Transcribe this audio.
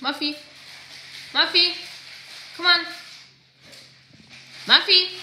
Muffy. Muffy. Come on. Muffy.